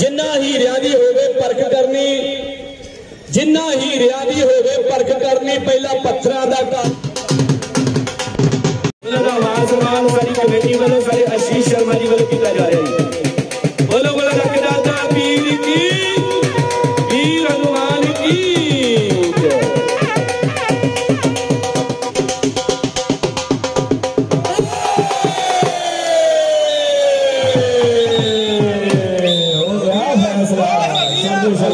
जिन्ना ही रियादी हो ਪਰਖ ਕਰਨੀ ਜਿੰਨਾ ਹੀਰਿਆਂ ਦੀ ਹੋਵੇ ਪਰਖ ਕਰਨੀ ਪਹਿਲਾਂ ਪੱਥਰਾਂ ਦਾ ਕੰਮ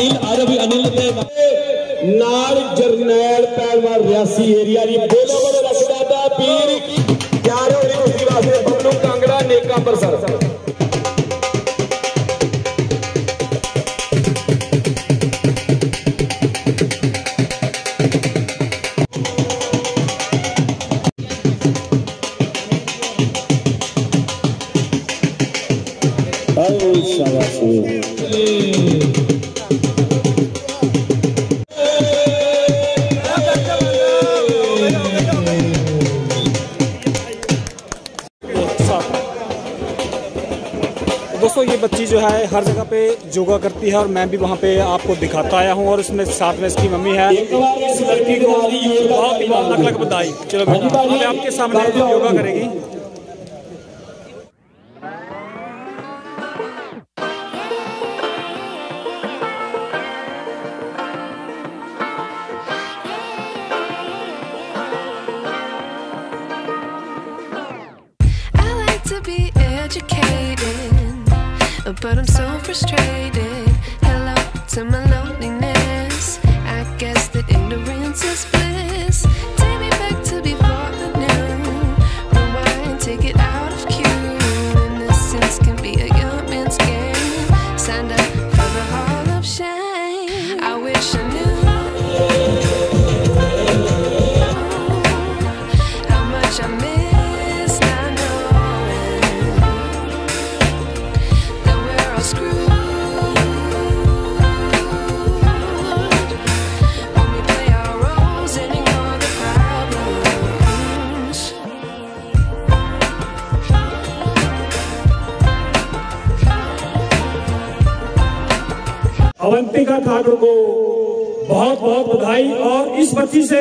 अनिल अरब अनिल नार जरनैल पहलवान रियासी एरिया री बोलो बोलो पीर प्यारे वास्ते कांगड़ा नेका Oh. है हर जगह पे योगा करती है और मैं भी वहाँ पे आपको दिखाता आया हूँ और इसमें साथ में इसकी मम्मी है। इस लड़की को बहुत ही बहुत लग लग बधाई। चलो बेटा आपके सामने योगा करेगी। अवंतिका ठाकुर को बहुत बहुत बधाई और इस बच्ची से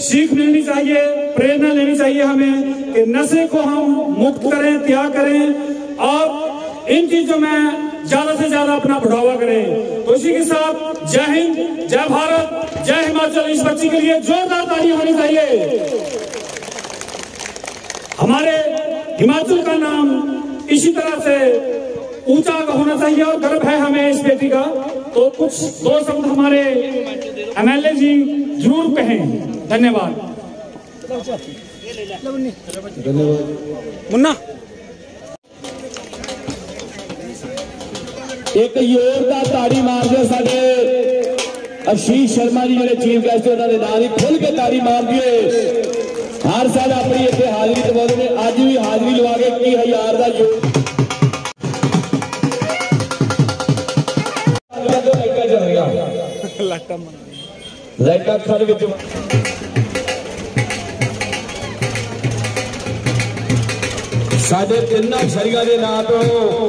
सीख मिलनी चाहिए, प्रेरणा लेनी चाहिए हमें कि नशे को हम मुक्त करें, त्याग करें और इन चीज़ों में ज़्यादा से ज़्यादा अपना बढ़ावा करें। तो इसी के साथ जय हिंद, जय भारत, जय हिमाचल। इस बच्ची के लिए जोरदार ताली होनी चाहिए। हमारे हिमाचल का नाम इसी तरह से ऊँचा होना चाहिए और गर्व है हमें इस बेटी का। तो कुछ दो शब्द हमारे एमएलए जी ज़रूर कहें। धन्यवाद। मुन्ना। एक योरदा ताड़ी मारदे साडे। आशीष शर्मा जी मेरे चीफ गेस्ट उन्होंने नाम ही खुल के ताड़ी मार दिए। हर साल अपनी इतने हाजिरी दवा अज भी हाजिरी लवा के की हज़ार का योग। ਲਾਈਟਾਂ ਮੰਗਦੇ ਲਾਈਟਾਂ ਖੜ ਵਿੱਚ ਸਾਡੇ ਤਿੰਨਾਂ ਸ਼ਰੀਆਂ ਦੇ ਨਾਂ ਤੋਂ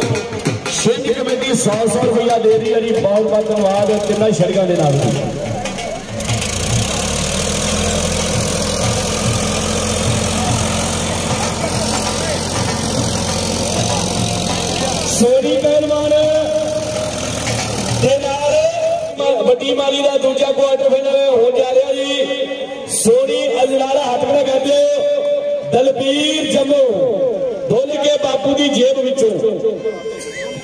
ਸਿੰਘ ਕਮੇਟੀ 100 100 ਰੁਪਇਆ ਦੇ ਰਹੀ ਹੈ ਜੀ ਬਹੁਤ ਬਹੁਤ ਧੰਨਵਾਦ ਤਿੰਨਾਂ ਸ਼ਰੀਆਂ ਦੇ ਨਾਂ ਤੋਂ ਸੋਨੀ ਪਹਿਲਵਾਨ ਕਬੱਡੀ ਮਾਲੀ ਦਾ ਦੂਜਾ ਕੁਆਟਰ ਫਾਈਨਲ ਹੋ ਜਾ ਰਿਹਾ ਜੀ ਸੋਨੀ ਅਜਨਾਲਾ ਹੱਥ ਬਣਾ ਕਰਦੇ ਦਲਬੀਰ ਜੰਮੂ ਧੁੱਲ ਕੇ ਬਾਪੂ ਦੀ ਜੇਬ ਵਿੱਚੋਂ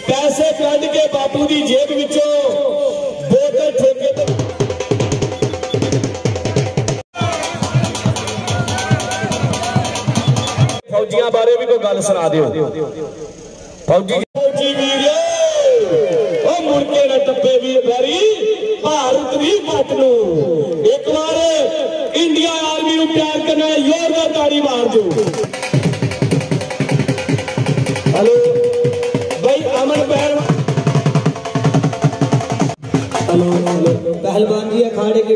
ਪੈਸੇ ਕੱਢ ਕੇ ਬਾਪੂ ਦੀ ਜੇਬ ਵਿੱਚੋਂ ਬੋਤਲ ਠੋਕੇ ਤੇ ਫੌਜੀਆਂ ਬਾਰੇ ਵੀ ਕੋਈ ਗੱਲ ਸੁਣਾ ਦਿਓ ਫੌਜੀ हेलो। भाई अमन पहलवान। हेलो पहलवान जी अखाड़े के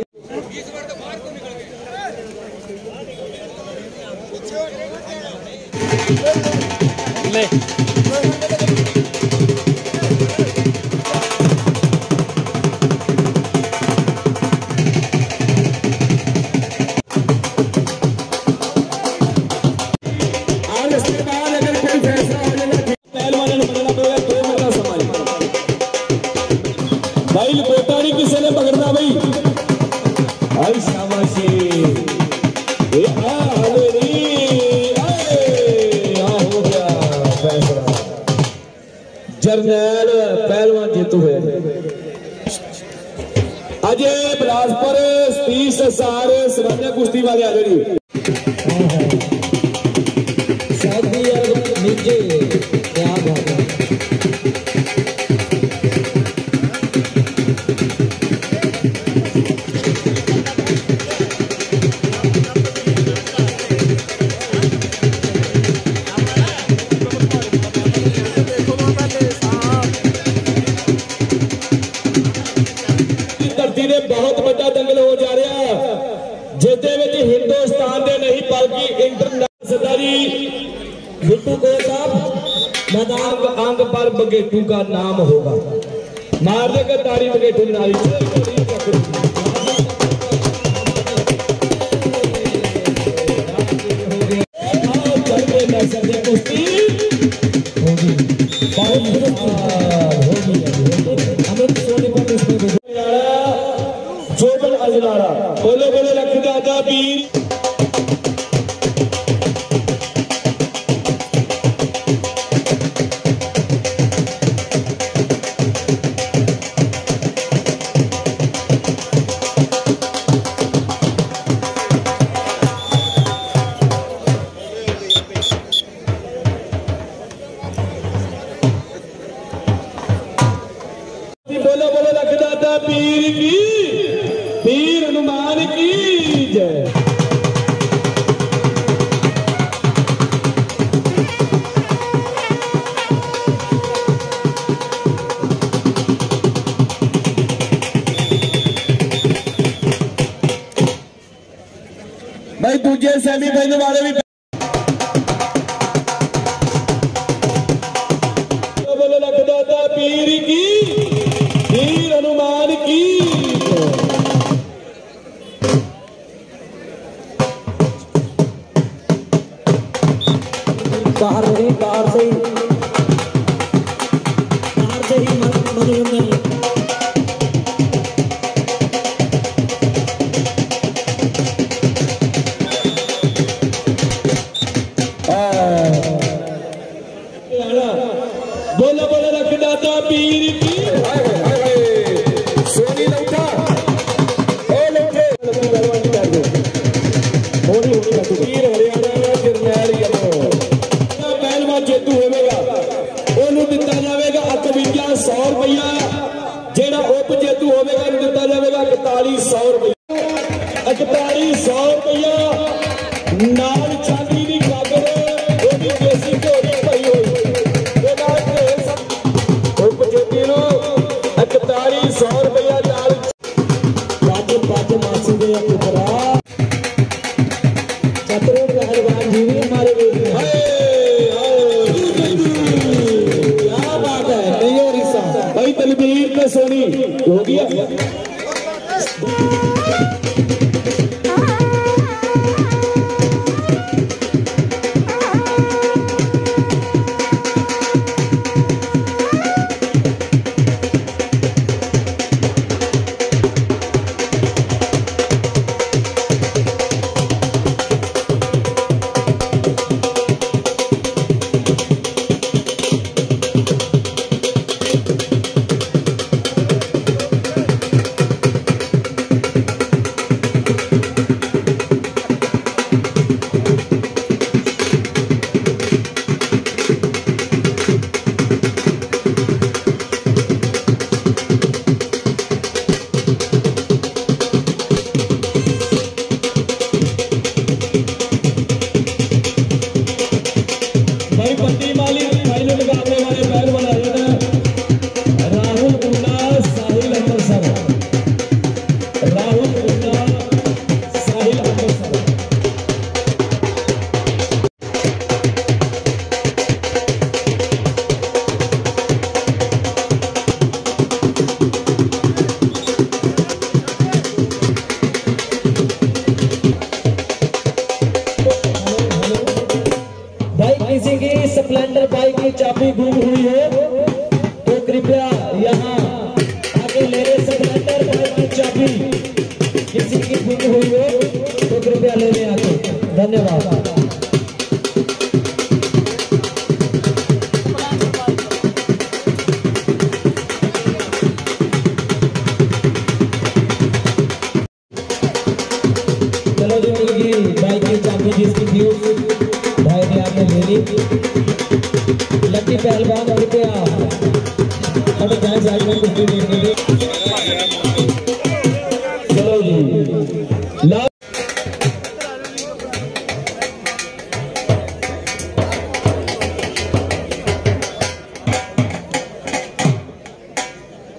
क्या बात बहुत बड़ा दंगल हो जा रहा जिस हिंदुस्तान के नहीं, बल्कि इंटरनेशनल सदारी गुटू को साहब मैदान अंग पर बगेटू का नाम होगा। मार देगा तारी बगेटू नारी कार रही कार से ही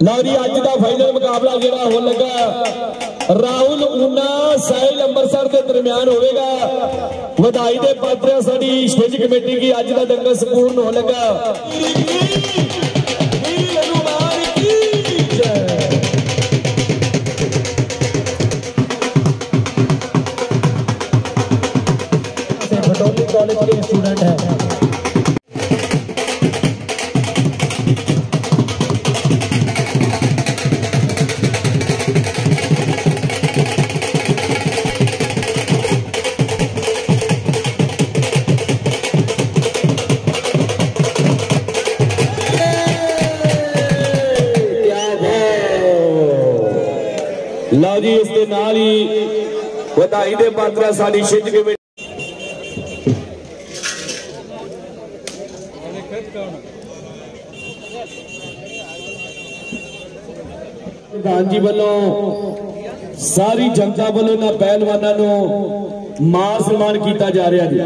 ਲਓ ਜੀ ਅੱਜ ਦਾ ਫਾਈਨਲ ਮੁਕਾਬਲਾ ਜਿਹੜਾ ਹੋਣ ਲੱਗਾ ਰਾਹੁਲ ਉਨਾ ਸਾਹਿਲ ਅੰਮ੍ਰਿਤਸਰ ਦੇ ਦਰਮਿਆਨ ਹੋਵੇਗਾ ਵਧਾਈ ਦੇ ਪਾਤਰ ਆ ਸਾਡੀ ਸਟੇਜ ਕਮੇਟੀ ਕੀ ਅੱਜ ਦਾ ਦੰਗਲ ਸੰਪੂਰਨ ਹੋਣ ਲੱਗਾ ਵੀਰ ਹਨੂਮਾਨ ਕੀ ਜੈ से भटौली कॉलेज के स्टूडेंट हैं ਵਧਾਈ ਦੇ ਪਾਤਰ ਸਾਡੀ ਸਟੇਜ ਕਮੇਟੀ ਪ੍ਰਧਾਨ ਜੀ ਵੱਲੋਂ ਸਾਰੀ ਜਨਤਾ ਵੱਲੋਂ ਇਹਨਾਂ ਪਹਿਲਵਾਨਾਂ ਨੂੰ ਮਾਨ ਸਨਮਾਨ ਕੀਤਾ ਜਾ ਰਿਹਾ ਜੀ।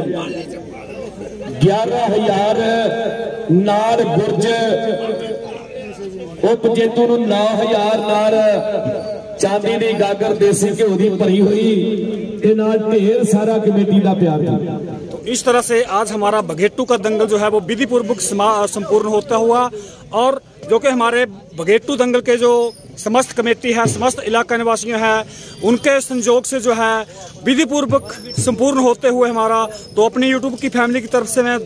11000 ਨਾਲ ਗੁਰਜ, ਉਪ ਜੇਤੂ ਨੂੰ 9000 ਨਾਲ ਚਾਂਦੀ ਦੀ ਗਾਗਰ ਦੇਸੀ ਘਿਓ ਦੀ ਭਰੀ ਹੋਈ ਤੇ ਨਾਲ ਢੇਰ ਸਾਰਾ ਕਮੇਟੀ ਦਾ ਪਿਆਰ ਜੀ तो इस तरह से आज हमारा बघेटू का दंगल जो है वो विधि पूर्वक समा- संपूर्ण होता हुआ और जो कि हमारे बघेटू दंगल के जो समस्त कमेटी है समस्त इलाका निवासियों है उनके संजोग से जो है विधि पूर्वक संपूर्ण होते हुए हमारा तो अपनी यूट्यूब की फैमिली की तरफ से मैं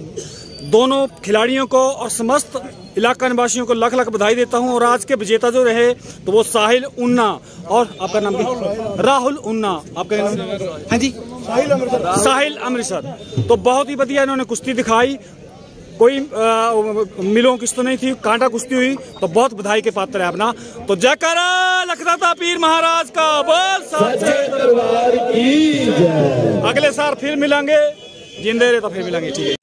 दोनों खिलाड़ियों को और समस्त इलाका निवासियों को लख लख बधाई देता हूँ और आज के विजेता जो रहे तो वो साहिल उन्ना और आपका नाम राहुल उन्ना आपका नाम हाँ? जी। साहिल अमृतसर। तो बहुत ही बढ़िया इन्होंने कुश्ती दिखाई। कोई आ, मिलों किस्त तो नहीं थी कांटा कुश्ती हुई तो बहुत बधाई के पात्र है अपना। तो जयकारा लखदाता पीर महाराज का बल अगले साल फिर मिलेंगे जिंदे रहे तो फिर मिलेंगे ठीक है।